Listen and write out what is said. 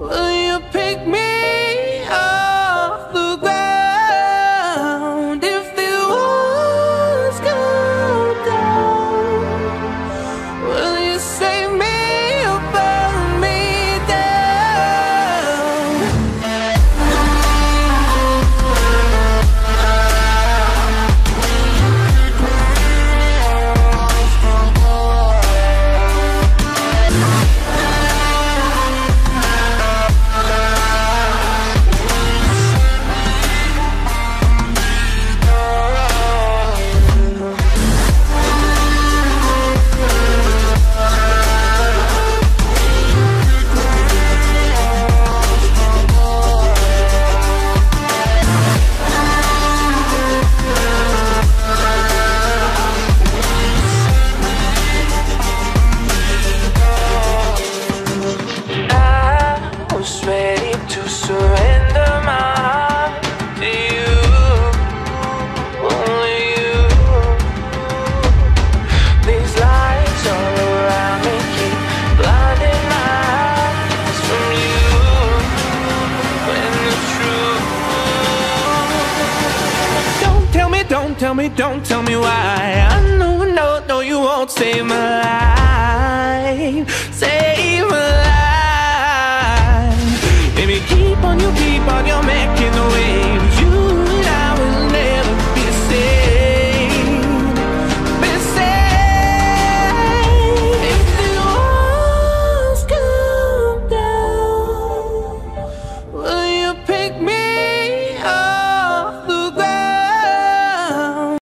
Ugh. tell me, don't tell me why. I know, no, no, you won't save my life. Save my life